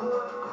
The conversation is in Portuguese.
Música